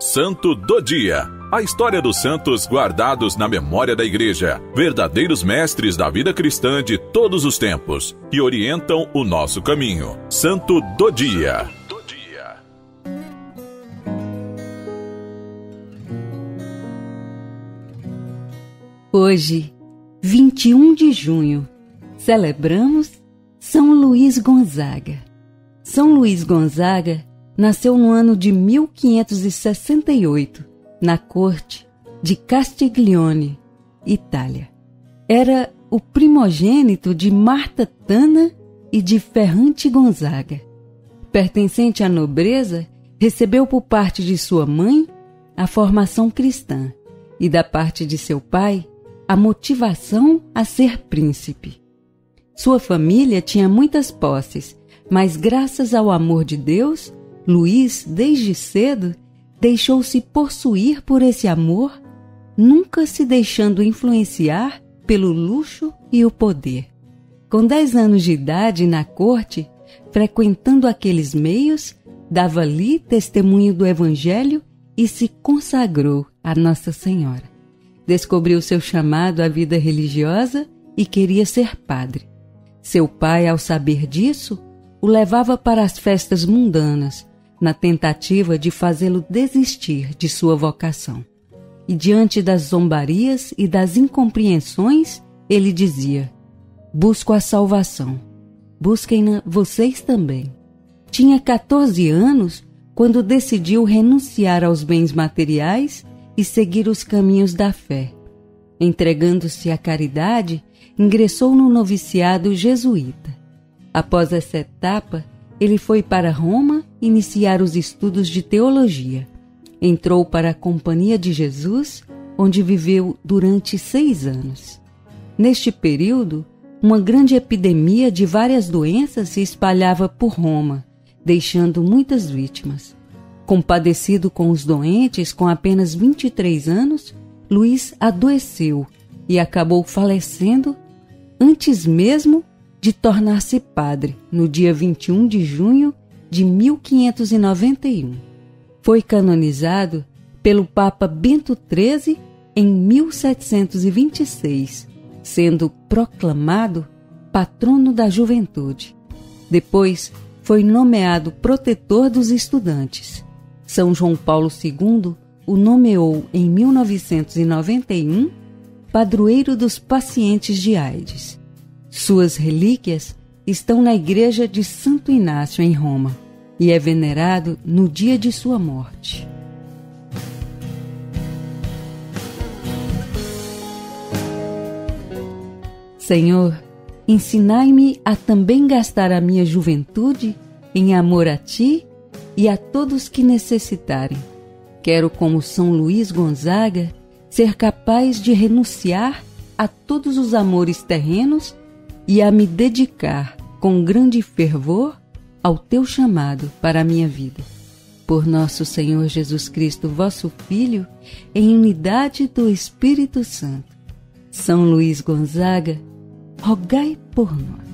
Santo do Dia. A história dos santos guardados na memória da Igreja, verdadeiros mestres da vida cristã de todos os tempos, que orientam o nosso caminho. Santo do Dia. Hoje, 21 de junho, celebramos São Luís Gonzaga. São Luís Gonzaga nasceu no ano de 1568, na corte de Castiglione, Itália. Era o primogênito de Marta Tana e de Ferrante Gonzaga. Pertencente à nobreza, recebeu por parte de sua mãe a formação cristã e da parte de seu pai a motivação a ser príncipe. Sua família tinha muitas posses, mas graças ao amor de Deus, Luiz, desde cedo, deixou-se possuir por esse amor, nunca se deixando influenciar pelo luxo e o poder. Com dez anos de idade na corte, frequentando aqueles meios, dava ali testemunho do Evangelho e se consagrou a Nossa Senhora descobriu seu chamado à vida religiosa e queria ser padre. Seu pai, ao saber disso, o levava para as festas mundanas, na tentativa de fazê-lo desistir de sua vocação. E diante das zombarias e das incompreensões, ele dizia: Busco a salvação. Busquem-na vocês também. Tinha 14 anos quando decidiu renunciar aos bens materiais e seguir os caminhos da fé. Entregando-se à caridade, ingressou no noviciado jesuíta. Após essa etapa, ele foi para Roma iniciar os estudos de teologia. Entrou para a Companhia de Jesus, onde viveu durante seis anos. Neste período, uma grande epidemia de várias doenças se espalhava por Roma, deixando muitas vítimas. Compadecido com os doentes, com apenas 23 anos, Luiz adoeceu e acabou falecendo antes mesmo de tornar-se padre, no dia 21 de junho de 1591. Foi canonizado pelo Papa Bento XIII em 1726, sendo proclamado patrono da juventude. Depois foi nomeado protetor dos estudantes são João Paulo II o nomeou em 1991 padroeiro dos pacientes de AIDS. Suas relíquias estão na igreja de Santo Inácio, em Roma, e é venerado no dia de sua morte. Senhor, ensinai-me a também gastar a minha juventude em amor a Ti e a todos que necessitarem. Quero, como São Luís Gonzaga, ser capaz de renunciar a todos os amores terrenos e a me dedicar com grande fervor ao teu chamado para a minha vida. Por nosso Senhor Jesus Cristo, vosso Filho, em unidade do Espírito Santo. São Luís Gonzaga, rogai por nós.